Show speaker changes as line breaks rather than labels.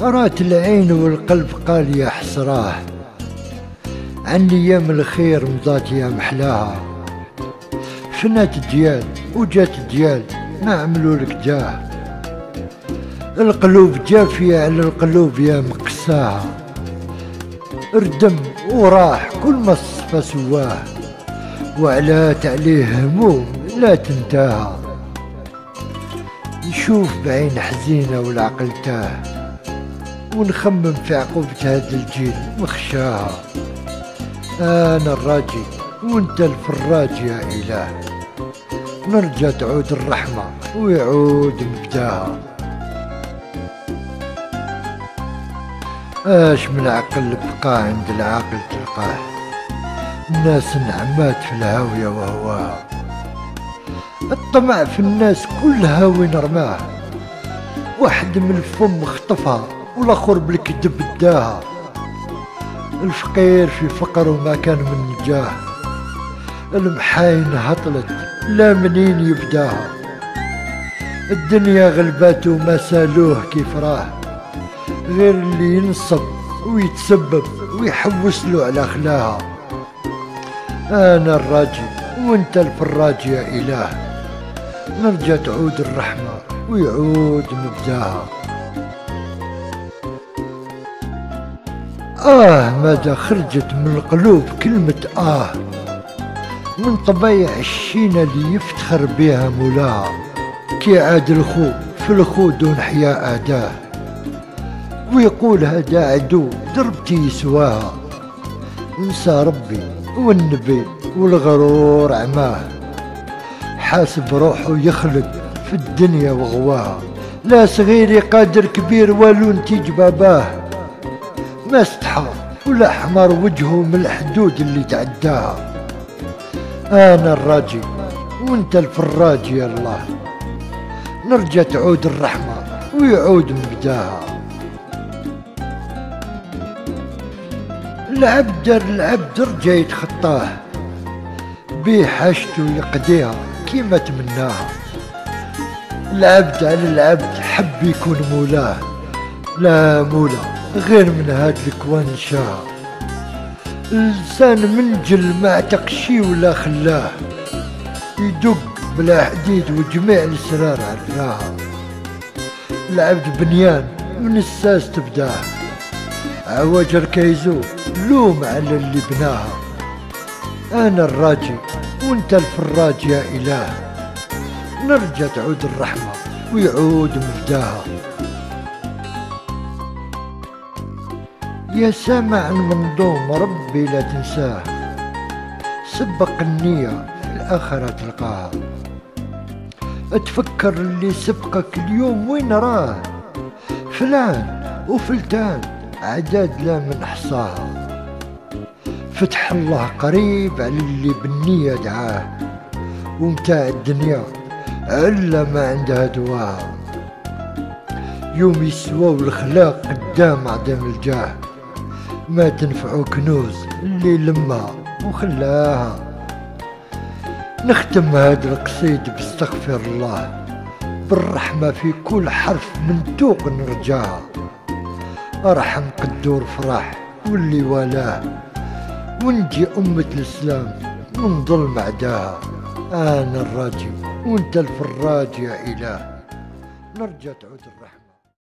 رات العين والقلب قال يا حسراه عن أيام الخير مضات يا محلاها. فنات ديال وجات ديال ما عملوا لك جاه. القلوب جافية على القلوب يا مقساها. اردم وراح كل ما الصفا سواه وعلات عليه هموم لا تنتهى نشوف بعين حزينة والعقل تاه. ونخمم في عقوبة هذا الجيل. مخشاها أنا الراجي وأنت الفراج يا إله. نرجى تعود الرحمة ويعود مبداها. اش من عقل بقى عند العاقل تلقاه؟ الناس نعمات في الهاوية وهواها الطمع في الناس كلها وين رماه؟ واحد من الفم خطفها والاخر بالكذب داها الفقير في فقر وما كان من نجاه. المحاين هطلت لا منين يبداها الدنيا غلباته ما سالوه كيف راه. غير اللي ينصب ويتسبب ويحوس له على خلاها أنا الراجي وأنت الفراج يا إله. نرجى تعود الرحمة ويعود مبداها. آه ماذا خرجت من القلوب كلمة آه؟ من طبيع الشينة اللي يفتخر بها مولاها كي عاد الخو في الخو دون حياء أداه. ويقول هذا عدو دربتي يسواها انسى ربي والنبي والغرور عماه حاسب روحه يخلق في الدنيا وغواها لا صغير قادر كبير والو نتيج باباه. ما استحى ولا حمار وجهه من الحدود اللي تعداها أنا الراجي وأنت الفراج يا الله. نرجى تعود الرحمة ويعود مبداها. العبد العبد رجع يتخطاه. بيه حاجته يقضيها كيما تمناها العبد على العبد حب يكون مولاه. لا مولا. غير من هاد الكوان شاه لسان منجل ما عتق شي ولا خلاه يدق بلا حديد وجميع الاسرار عرفاها العبد بنيان من الساس تبداه عواج ركايزو لوم على اللي بناها أنا الراجي وانت الفراج يا إله. نرجى تعود الرحمة ويعود مفداها. يا سامع المنظوم ربي لا تنساه. سبق النية في الآخرة تلقاها أتفكر اللي سبقك اليوم وين راه؟ فلان وفلتان عداد لا من حصاها فتح الله قريب على اللي بالنية دعاه. ومتاع الدنيا علا ما عندها دواها يوم يسوى الخلاق قدام عدم الجاه. ما تنفع كنوز اللي لمها وخلاها. نختم هذا القصيد بأستغفر الله. بالرحمة في كل حرف من توق نرجاها أرحم قدور فرح واللي والاه. ونجي أمة الإسلام من ظلم أعداها أنا الراجي وانت الفراج يا إله. نرجى تعود الرحمة.